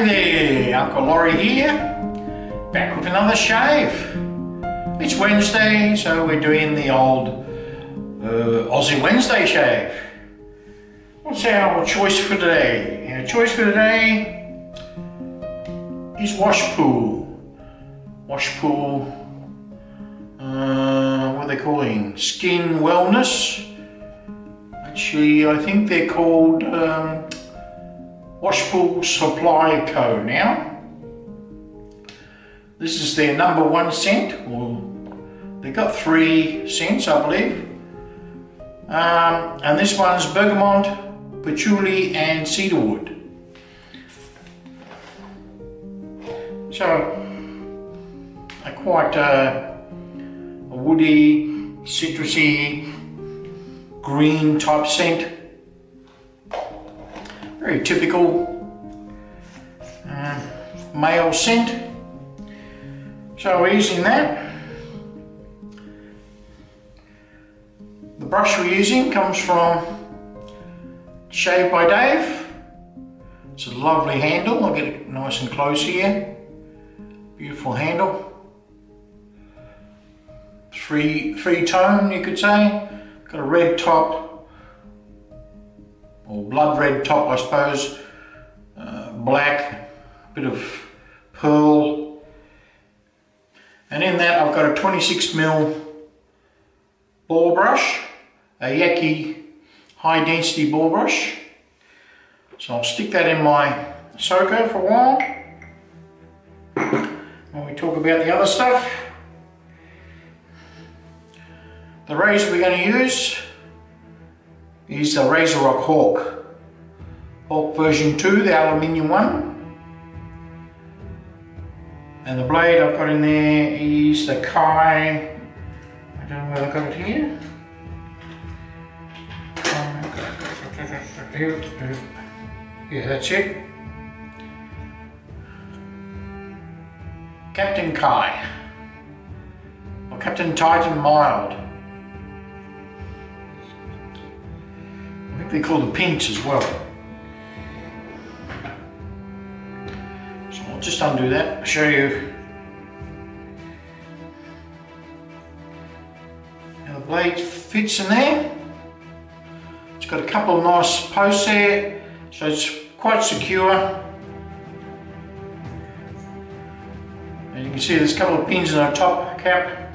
Hey there, Uncle Laurie here, back with another shave. It's Wednesday, so we're doing the old uh, Aussie Wednesday shave. What's our choice for today? Our choice for today is WashPool. Wash pool, uh, what are they calling? Skin wellness. Actually, I think they're called um, Washpool Supply Co. now. This is their number one scent. Well, they've got three scents, I believe. Um, and this one's bergamot, patchouli, and cedarwood. So, a quite uh, a woody, citrusy, green type scent. Very typical uh, male scent. So we're using that. The brush we're using comes from Shave by Dave. It's a lovely handle. I'll get it nice and close here. Beautiful handle. Three, three tone you could say. Got a red top, or blood red top I suppose, uh, black, bit of pearl. And in that I've got a 26 mil ball brush, a Yaqi high density ball brush. So I'll stick that in my soaker for a while. When we talk about the other stuff. The razor we're going to use is the RazoRock Hawk. Hawk version 2, the aluminium one. And the blade I've got in there is the Kai, I don't know where I got it here. Yeah, that's it. Captain Kai, or Captain Titan Mild. Think they call the pinch as well. So I'll just undo that, show you how the blade fits in there. It's got a couple of nice posts there, so it's quite secure. And you can see there's a couple of pins in our top cap.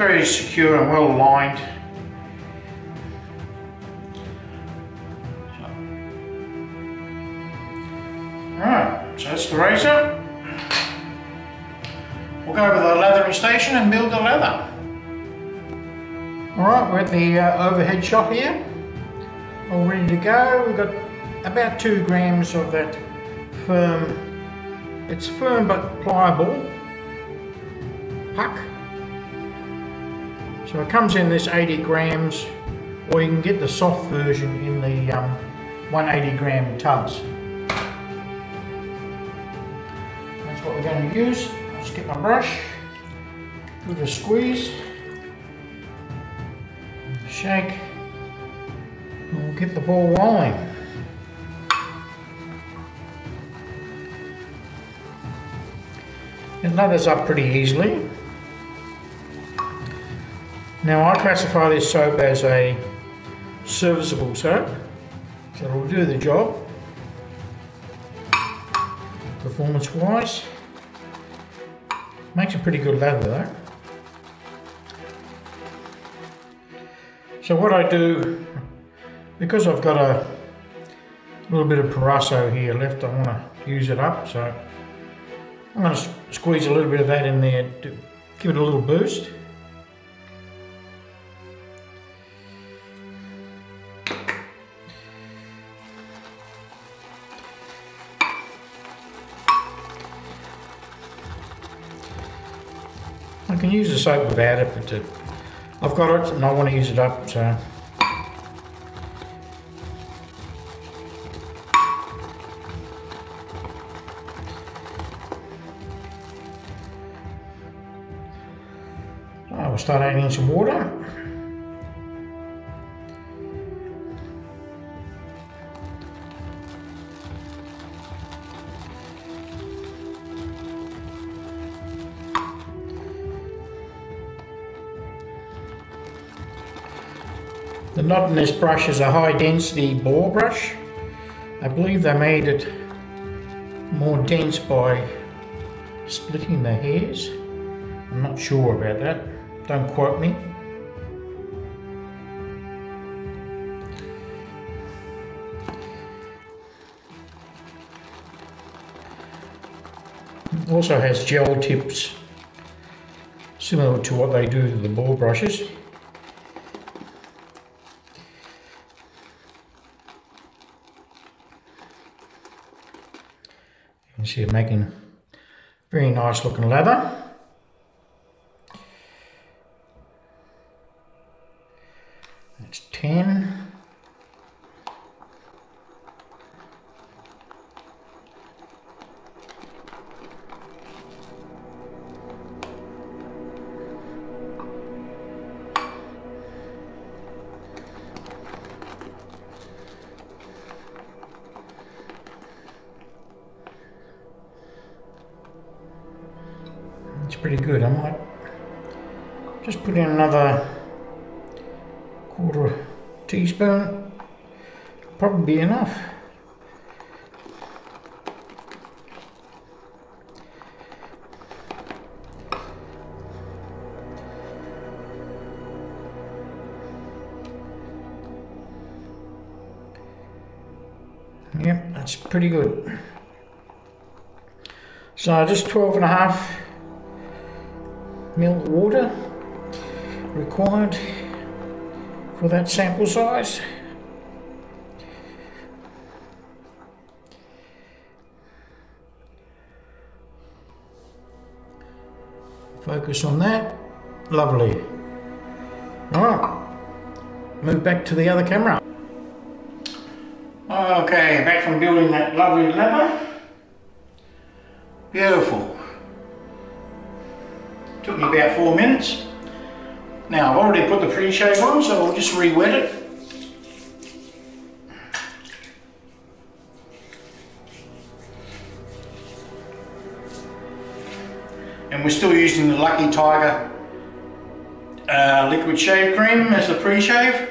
Very secure and well aligned. Alright, so that's the razor. We'll go over the leathering station and build the leather. Alright, we're at the uh, overhead shop here. All ready to go. We've got about two grams of that firm, it's firm but pliable puck. So it comes in this 80 grams, or you can get the soft version in the um, 180 gram tubs. That's what we're going to use. Let's get my brush, give it a squeeze, shake, and we'll get the ball rolling. It lathers up pretty easily. Now I classify this soap as a serviceable soap, so it'll do the job performance wise. Makes a pretty good lather though. So what I do, because I've got a little bit of Proraso here left, I want to use it up, so I'm going to squeeze a little bit of that in there to give it a little boost. Can use the soap without it, but I've got it and I want to use it up, so. I will start adding some water. The knot in this brush is a high density boar brush. I believe they made it more dense by splitting the hairs. I'm not sure about that. Don't quote me. also has gel tips similar to what they do to the ball brushes. See it making very nice looking leather. That's 10. Pretty good. I might just put in another quarter teaspoon. Probably be enough. Yep, that's pretty good. So just 12 and a half mil water required for that sample size. Focus on that. Lovely. Alright, move back to the other camera. Okay, back from building that lovely leather. Beautiful. About four minutes. Now I've already put the pre-shave on, so I'll just re-wet it. And we're still using the Lucky Tiger uh, liquid shave cream as the pre-shave.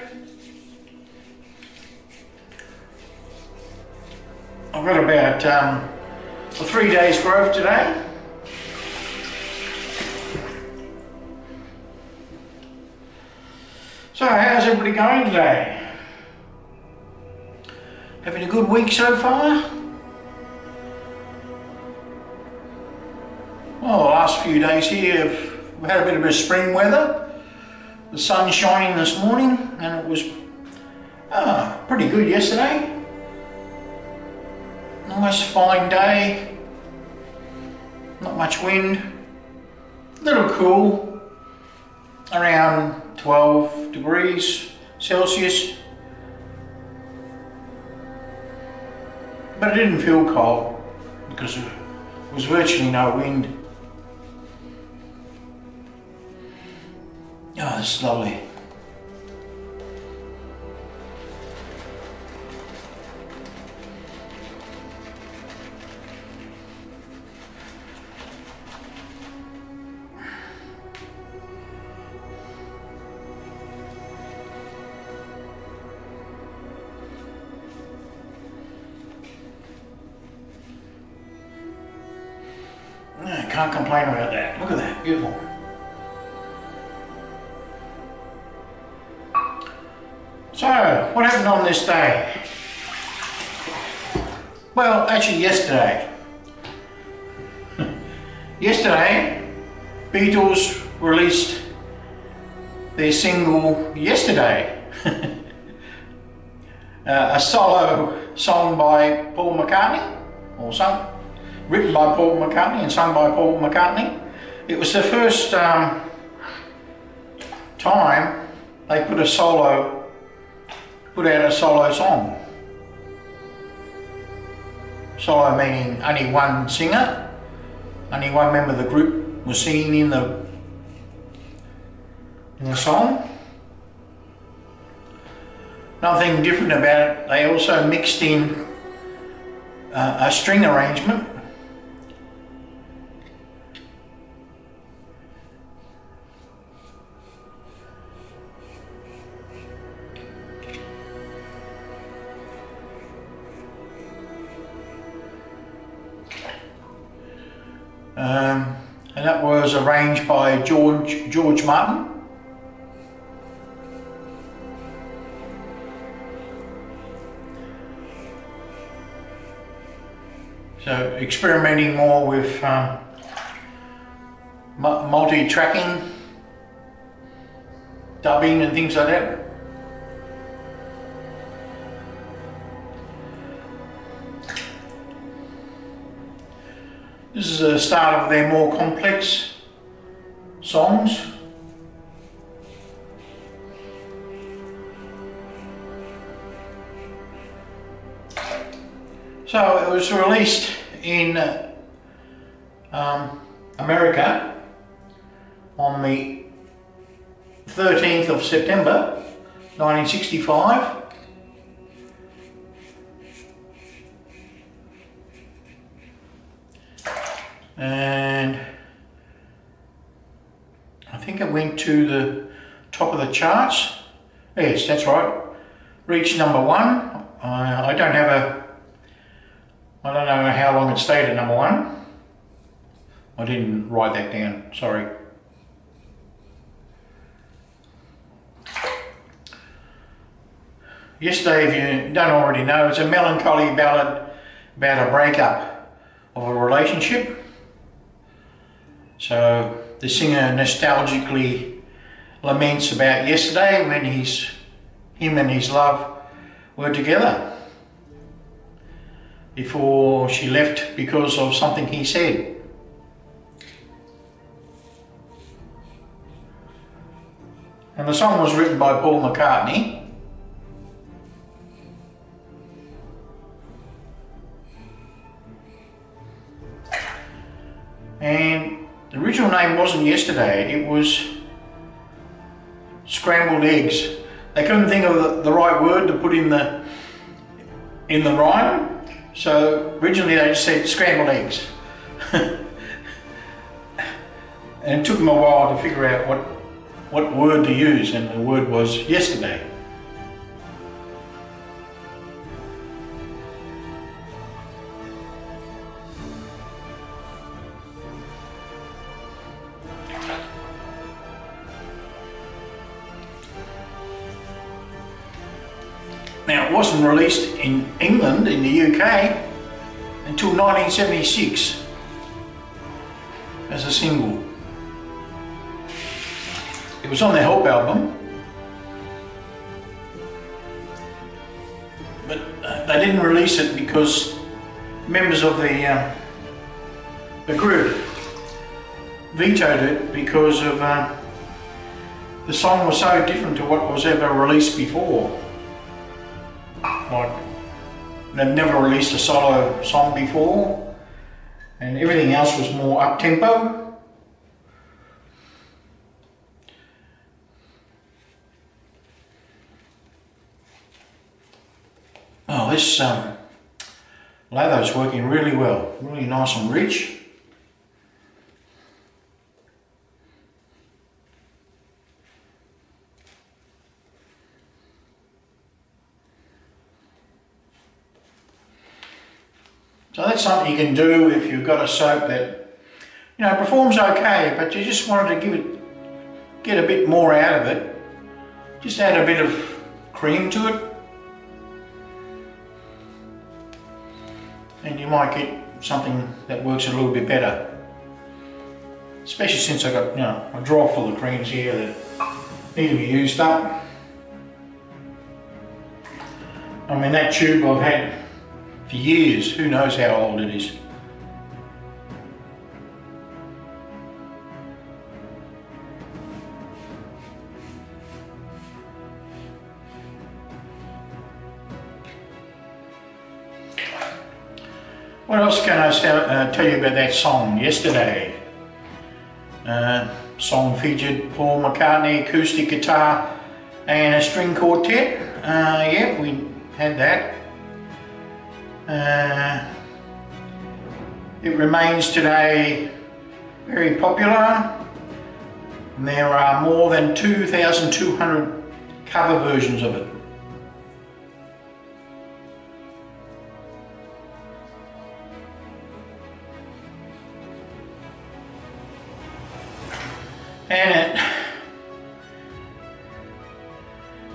I've got about um, three days growth today. So, how's everybody going today? Having a good week so far? Well, the last few days here, we've had a bit of a spring weather. The sun shining this morning, and it was ah, pretty good yesterday. Nice fine day. Not much wind. A little cool. Around 12 degrees Celsius. But it didn't feel cold because there was virtually no wind. Ah, oh, it's lovely. Can't complain about that. Look at that, beautiful. So, what happened on this day? Well, actually yesterday. yesterday, Beatles released their single Yesterday. uh, a solo song by Paul McCartney, or written by Paul McCartney and sung by Paul McCartney. It was the first um, time they put a solo, put out a solo song. Solo meaning only one singer, only one member of the group was singing in the in the song. Nothing different about it. They also mixed in uh, a string arrangement Um, and that was arranged by George, George Martin. So experimenting more with um, multi-tracking, dubbing and things like that. This is the start of their more complex songs. So it was released in um, America on the 13th of September 1965 and I think it went to the top of the charts yes that's right reached number one uh, I don't have a I don't know how long it stayed at number one. I didn't write that down, sorry. Yesterday, if you don't already know, it's a melancholy ballad about a breakup of a relationship. So the singer nostalgically laments about yesterday when his, him and his love were together before she left because of something he said. And the song was written by Paul McCartney. And the original name wasn't yesterday, it was scrambled eggs. They couldn't think of the, right word to put in the in the rhyme, so originally they just said scrambled eggs. and it took them a while to figure out what, what word to use and the word was yesterday. Wasn't released in England, in the UK, until 1976 as a single. It was on the Help album, but uh, they didn't release it because members of the uh, the group vetoed it because of uh, the song was so different to what was ever released before like they've never released a solo song before and everything else was more up tempo. Oh, this um, lather is working really well, really nice and rich. So that's something you can do if you've got a soap that, you know, performs okay, but you just wanted to give it, get a bit more out of it. Just add a bit of cream to it. And you might get something that works a little bit better. Especially since I've got, you know, a drawer full of creams here that need to be used up. I mean, that tube I've had for years. Who knows how old it is. What else can I uh, tell you about that song, Yesterday? Uh, song featured Paul McCartney, acoustic guitar and a string quartet. Uh, yeah, we had that. Uh, it remains today very popular. And there are more than 2,200 cover versions of it. And it,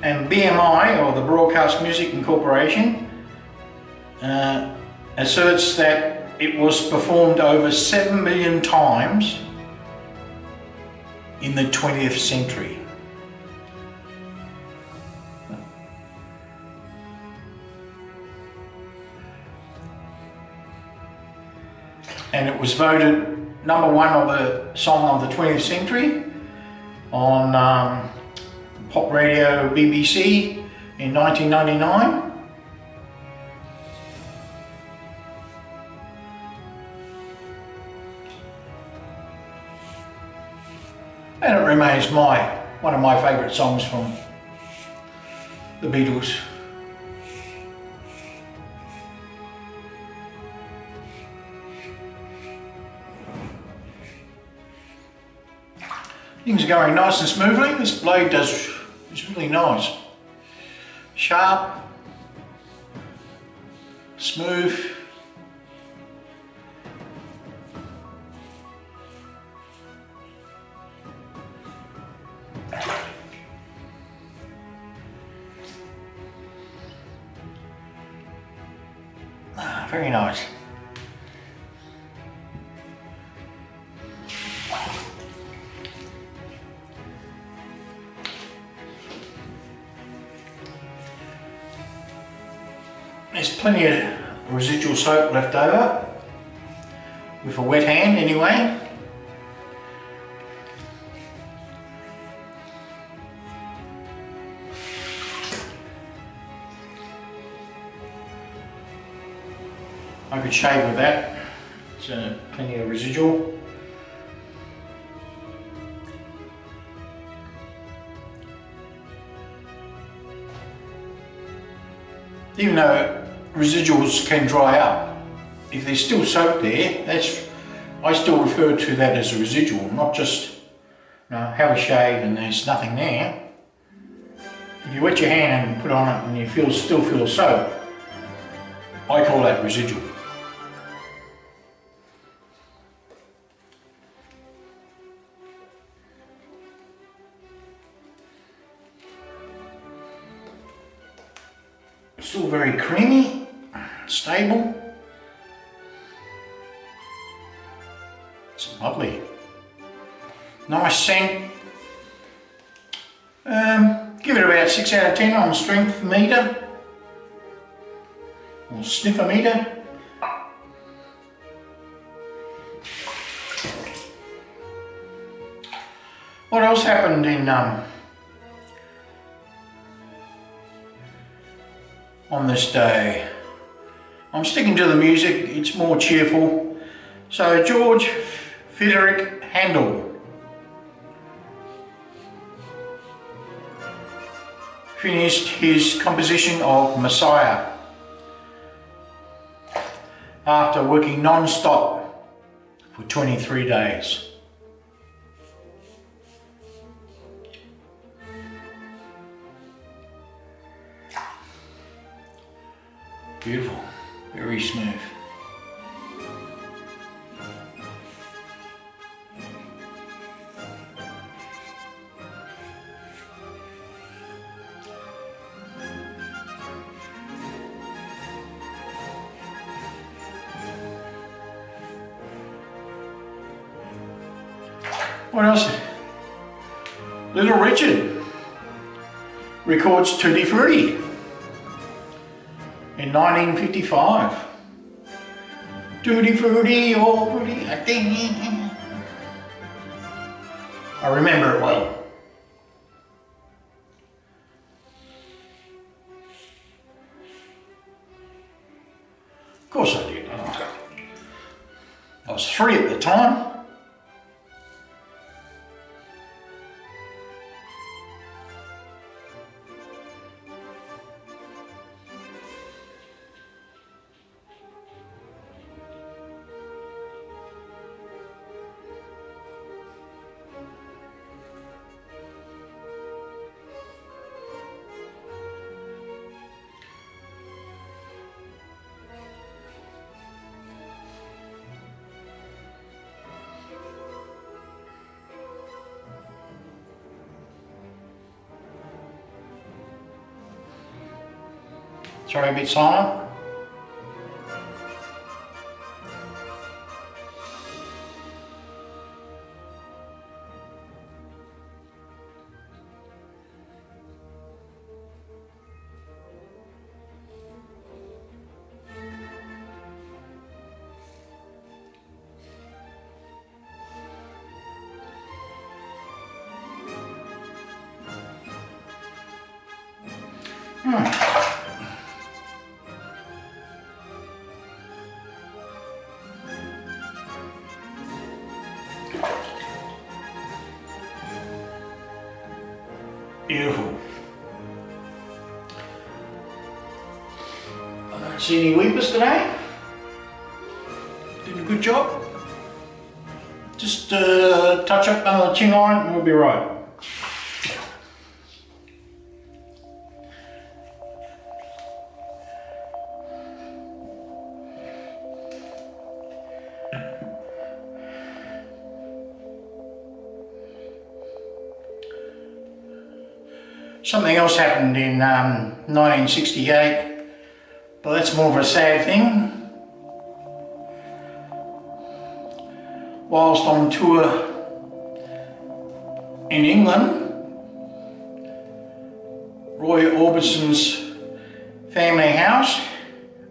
and BMI, or the Broadcast Music Incorporation, uh, asserts that it was performed over 7 million times in the 20th century. And it was voted number one of the song of the 20th century on um, pop radio BBC in 1999. And it remains my one of my favourite songs from the Beatles. Things are going nice and smoothly. This blade does is really nice. Sharp, smooth. Plenty of residual soap left over, with a wet hand anyway. I could shave with that, it's uh, plenty of residual. even though residuals can dry up, if there's still soap there, that's I still refer to that as a residual, not just you know, have a shave and there's nothing there. If you wet your hand and put on it and you feel still feel soap, I call that residual. Still very creamy, stable. It's lovely. Nice scent. Um, give it about 6 out of 10 on strength meter. Or sniffer meter. What else happened in um, on this day. I'm sticking to the music, it's more cheerful. So George Frederick Handel. Finished his composition of Messiah after working non-stop for 23 days. Beautiful, very smooth. What else? Little Richard records Tutti Frutti 1955. Tutti Frutti, oh fruity, I think. I remember it well. Of course I did. I was three at the time. Sorry, a bit see any weepers today. Did a good job. Just uh, touch up another chin line and we'll be right. Something else happened in um, 1968, but that's more of a sad thing. Whilst on tour in England, Roy Orbison's family house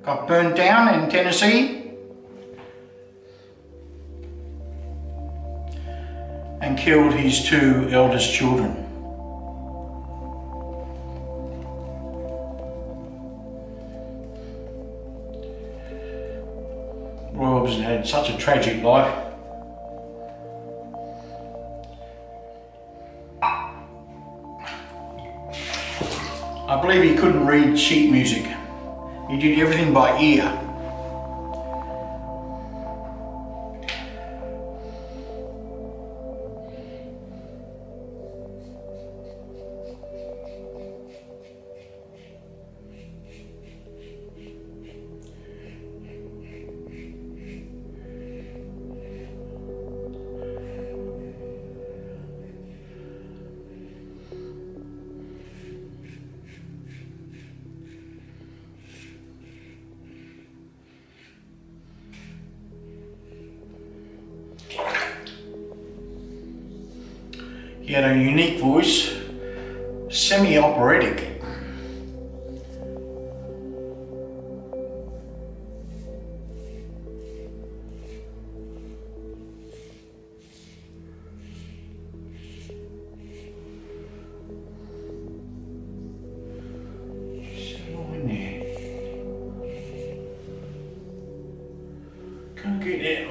got burnt down in Tennessee and killed his two eldest children. Had such a tragic life. I believe he couldn't read sheet music. He did everything by ear.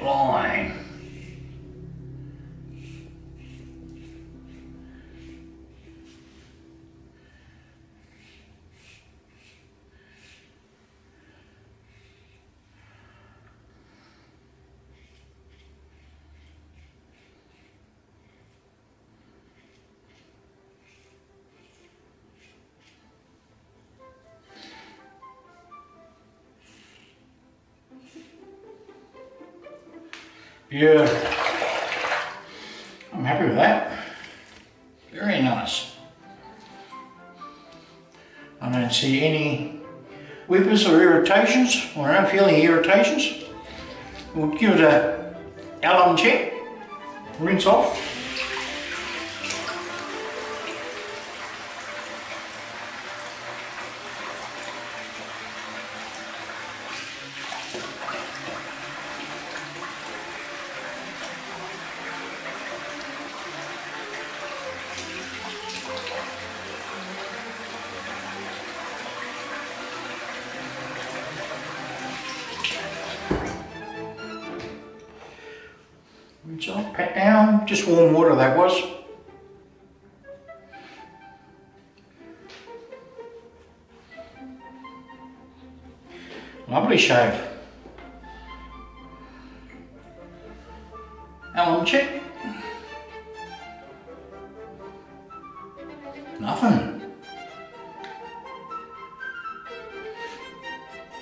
Can't Yeah. I'm happy with that. Very nice. I don't see any weepers or irritations, or I don't feel any irritations. We'll give it a alum check, rinse off. Shave. alum check. Nothing.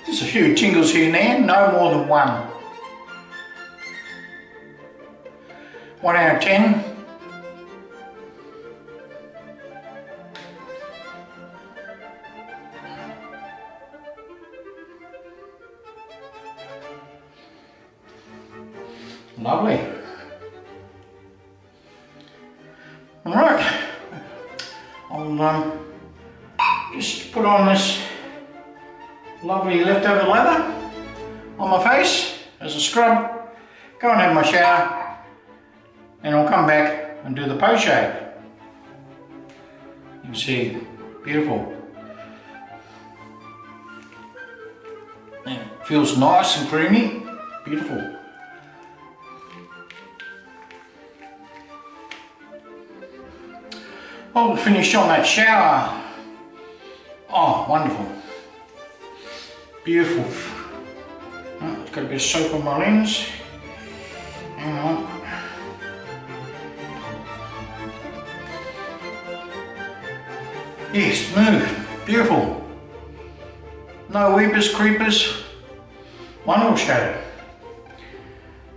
Just a few tingles here and there, no more than one. One out of ten. Nice and creamy, beautiful. Oh, finished on that shower. Oh, wonderful. Beautiful. Oh, got a bit of soap on my lens. Hang on. Yes, smooth, beautiful. No weepers, creepers. Wonderful shadow.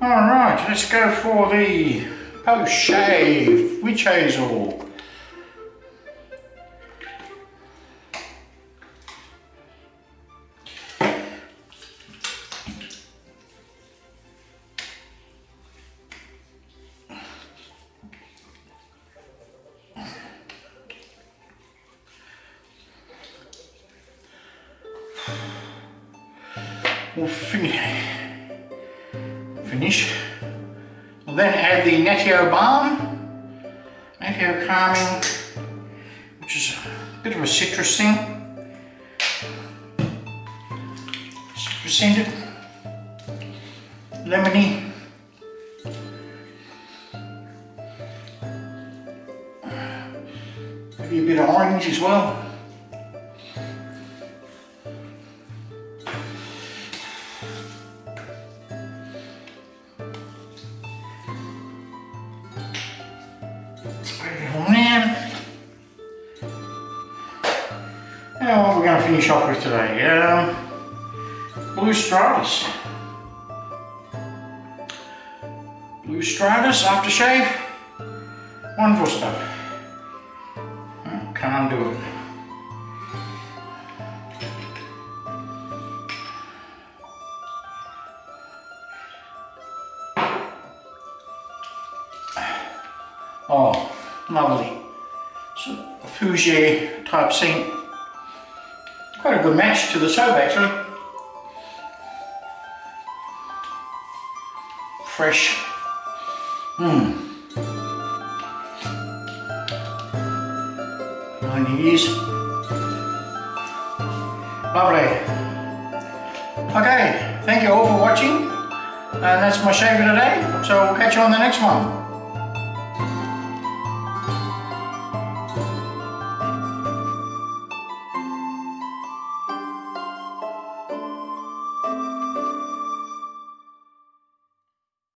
Alright, let's go for the post shave witch hazel. We'll finish. finish. We'll then add the Natio Balm, Natio Calming, which is a bit of a citrus thing. Citrus scented, lemony. Maybe a bit of orange as well. Stratos. Blue Stratos aftershave, wonderful stuff. Hmm, can't do it. Oh, lovely. So a Fougere type scent. Quite a good match to the soap actually. Fresh. Mmm. Nine years. Lovely. Okay, thank you all for watching. And that's my shave of today. So we'll catch you on the next one.